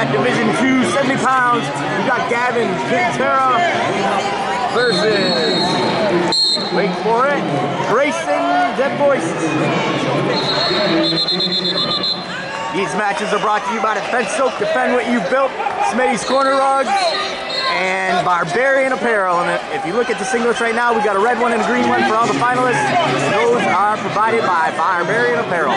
at Division 2, 70 pounds, we got Gavin Cantera versus, wait for it, Grayson Debevoise. These matches are brought to you by Defense Soap, Defend What You've Built, Smitty's Corner Rugs, and Barbarian Apparel. And if you look at the singlets right now, we've got a red one and a green one for all the finalists. Those are provided by Barbarian Apparel.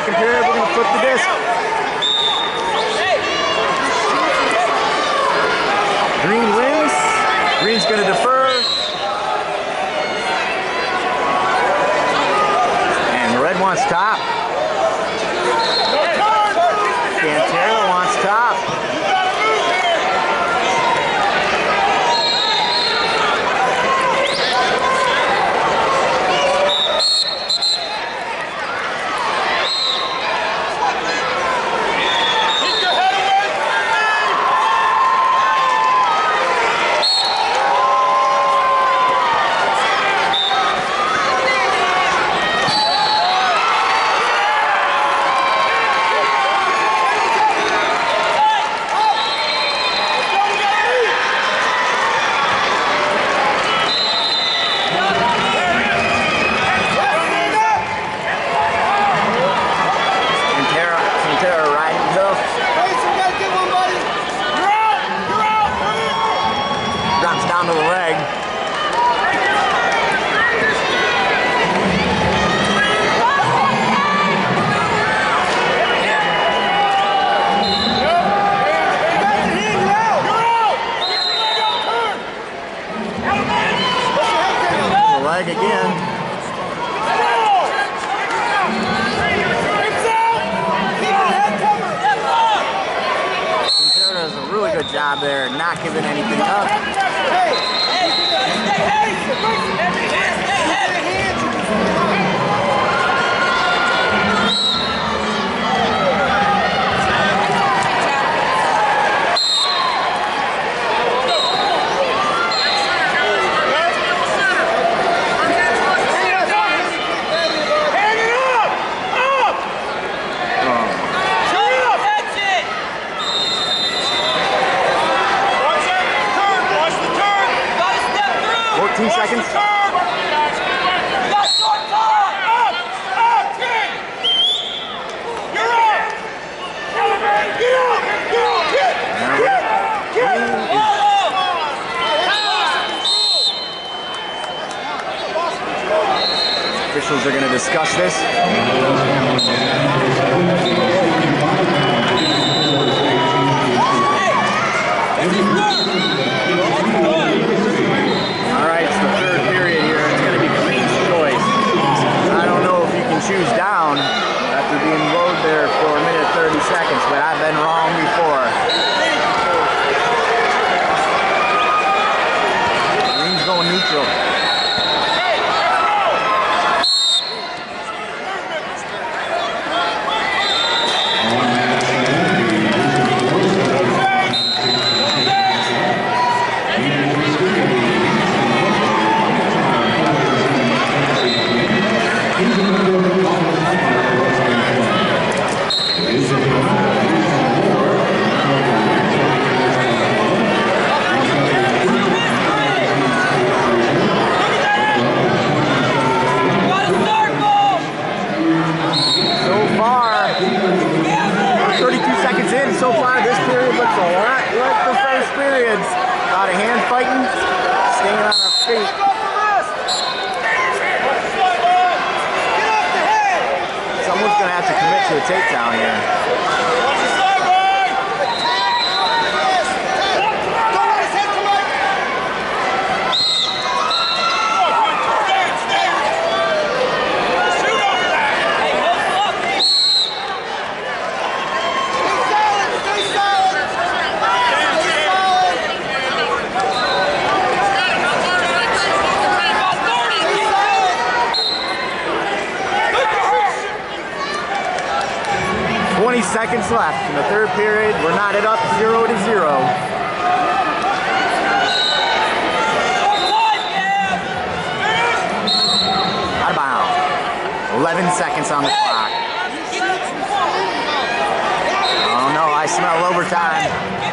Second period, we're gonna flip the disc. Green wins. Green's gonna defer. And red wants top. Cantera wants top. Keep your head away from me! Cantera, Cantera riding tough. Mason, gotta get one, buddy! You're out! You're out! Drops down to the leg. You're out! You're out! Get your leg out, turn! Push your head down! The leg again. It's out! Keep your head covered! Cantera does a really good job there, not giving anything up. 15 seconds. Officials are going to discuss this. That's a lot like the first periods. A lot of hand fighting, staying on our feet. Someone's going to have to commit to a takedown here. Seconds left in the third period. We're knotted up zero to zero. Out of bounds. 11 seconds on the clock. Oh no, I smell overtime.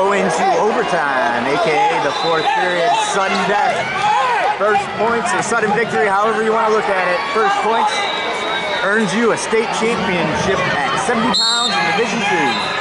Go into overtime, aka the fourth period, sudden death. First points or sudden victory, however you want to look at it. First points earns you a state championship at 70 pounds in Division Two.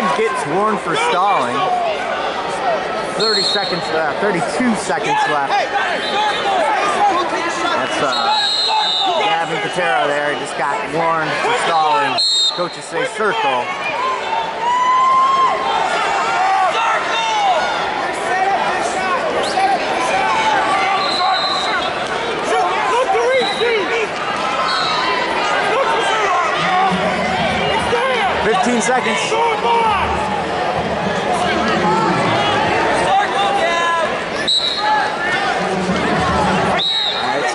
Red gets warned for stalling. 30 seconds 32 seconds left. That's uh, Gavin Cantera there. Just got warned for stalling. Coaches say circle. Look to receive! Look to It's there! 15 seconds. Short line!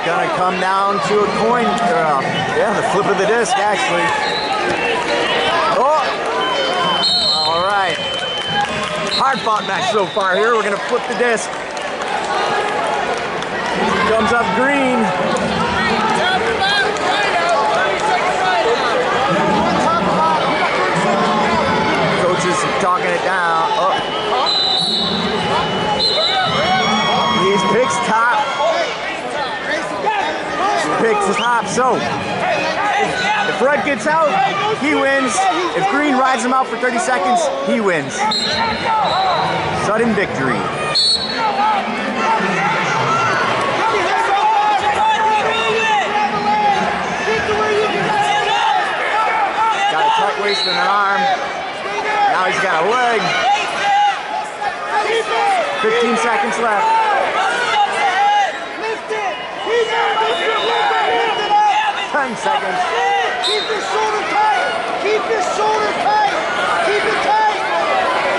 It's gonna come down to a coin. Uh, yeah, the flip of the disc actually. Oh! All right. Hard fought match so far here. We're gonna flip the disc. Comes up green. Coaches talking it down. Oh. He's picks top. Picks top. So if red gets out, he wins. If green rides him out for 30 seconds, he wins. Sudden victory. Got a tight waist and an arm. Now he's got a leg. 15 seconds left. Lift it! Keep it! Lift it! Lift it 10 seconds. Keep your shoulder tight! Keep your shoulder tight! Keep it tight!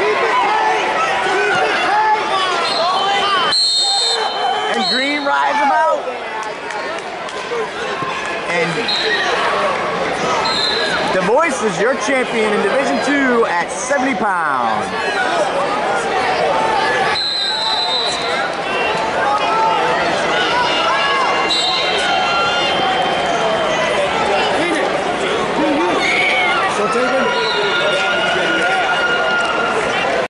Keep it tight! Keep it tight! And green rides him out. And Debevoise is your champion in Division 2